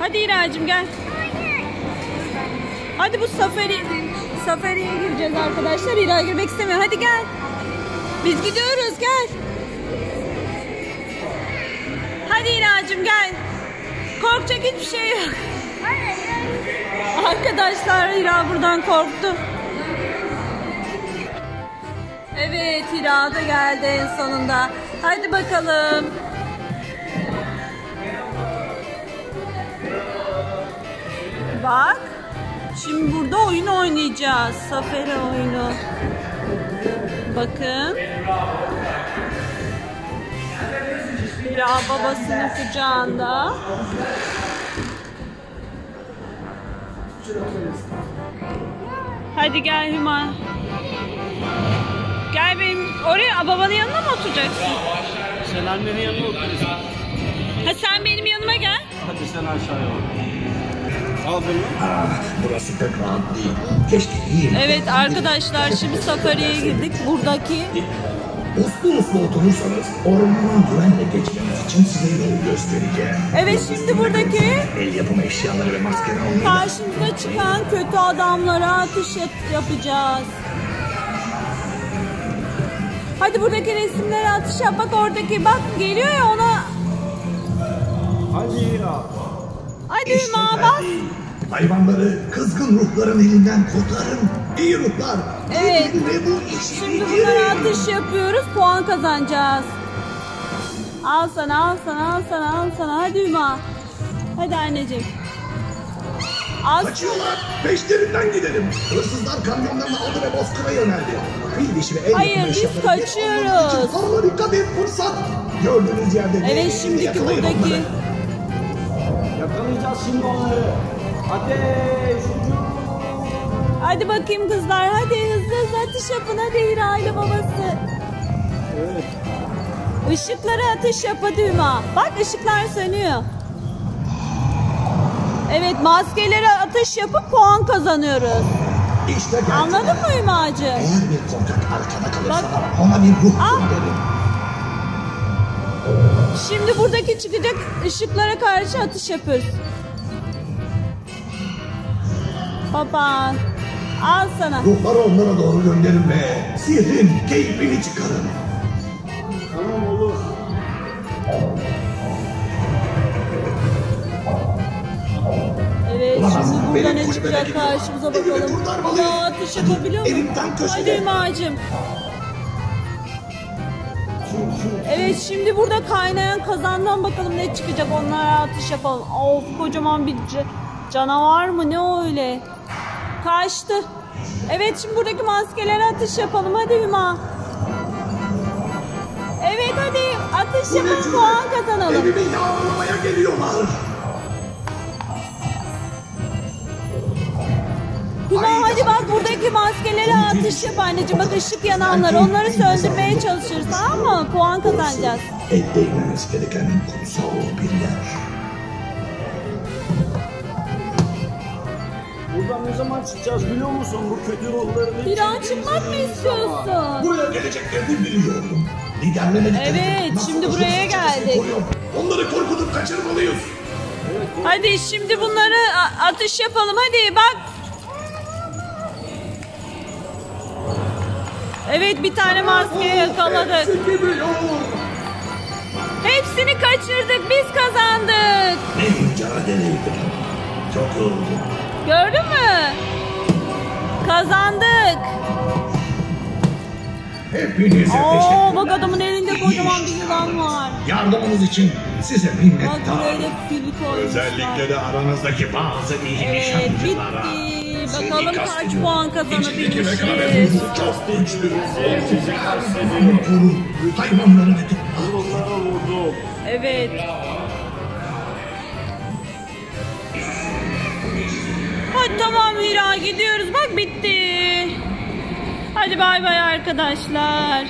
Hadi İracım gel. Hadi bu safari safariye gireceğiz arkadaşlar. İra girmek istemiyor. Hadi gel. Biz gidiyoruz gel. Hadi İracım gel. Korkacak hiçbir şey yok. Arkadaşlar İra buradan korktu. Evet Hira da geldi en sonunda. Hadi bakalım. Bak. Şimdi burada oyun oynayacağız. Safari oyunu. Bakın. Hira babasının kucağında. Hadi gel Hüma. Gel benim oraya babanın yanına mı oturacaksın? Sen annenin yanına oturuyorsun. Ha sen benim yanıma gel. Hadi sen aşağıya bak. Al bunu. Ah, burası pek rahat değil. Keşke iyi. Evet arkadaşlar şimdi safariye girdik. Buradaki Uslu uslu oturursanız ormandan güvenle geçmeniz için size yol göstereceğim. Evet şimdi buradaki El yapımı eşyaları ve maske almayı karşımıza çıkan kötü adamlara atış yap- yapacağız. Hadi buradaki resimlere atış yap. Bak oradaki bak geliyor ya ona. Hadi ya. Hadi İşte Hüma geldi. bas. Hayvanları kızgın ruhların elinden kurtarın. İyi ruhlar. Evet. Ve bu işi Şimdi bunlara atış yapıyoruz. Puan kazanacağız. Al sana al sana al sana al sana. Hadi Hüma. Hadi anneciğim. Az Kaçıyorlar. Peşlerinden gidelim. Hırsızlar kamyonlarını aldı ve bozkıra yöneldi. Fil dişi ve el Hayır, biz kaçıyoruz. Harika bir fırsat. Gördüğünüz yerde Evet şimdiki buradaki onları. Yakalayacağız şimdi onları. Ateş. Hadi bakayım kızlar hadi hızlı hızlı atış yapın hadi Hira ile babası. Evet. Işıkları atış yap hadi Hüma. Bak ışıklar sönüyor. Evet maskeleri atış yapıp puan kazanıyoruz. İşte. Anladın mı Hümacığım? Eğer bir korkak arkada kalırsa Bak. ona bir ruh gönderin. Şimdi buradaki çıkacak ışıklara karşı atış yapıyoruz. Baba al sana. Ruhları onlara doğru gönderin ve sihrin keyfini çıkarın. Tamam olur. Evet şimdi burada Benim ne çıkacak karşımıza bakalım. Daha atış yapabiliyor mu? elimden köşede. Hadi. Evet şimdi burada kaynayan kazandan bakalım ne çıkacak onlara atış yapalım. Of kocaman bir ca- canavar mı ne öyle. Kaçtı. Evet şimdi buradaki maskelere atış yapalım hadi Hüma. Evet hadi atış yapalım puan kazanalım. Evimi yağmalamaya geliyorlar. Hüma Ay, hadi bak buradaki maskelere atış yap anneciğim. Bak ışık yananlar onları söndürmeye çalışıyoruz tamam mı? Puan kazanacağız. Et değmemesi gereken kutsal bir yer. Buradan ne zaman çıkacağız biliyor musun? Bu kötü ruhları Bir an çıkmak mı istiyorsun? Buraya geleceklerini biliyordum. Liderlemedikleri Evet, nasıl şimdi buraya geldik. Onları korkutup kaçırmalıyız. Hadi şimdi bunları a- atış yapalım hadi bak. Evet bir tane maske yakaladık. Hepsini kaçırdık biz kazandık. Ne mücadeleydi. Çok yoruldum. Gördün mü? Kazandık. Hepinize Oo bak adamın elinde kocaman bir yılan var. Yardımınız için size minnettarım. Özellikle de aranızdaki bazı iyi Evet nişancılara. bitti. Bakalım kaç puan kazanabilmişiz. çok güçlü. Evet. Hadi tamam Hira gidiyoruz. Bak bitti. Hadi bay bay arkadaşlar.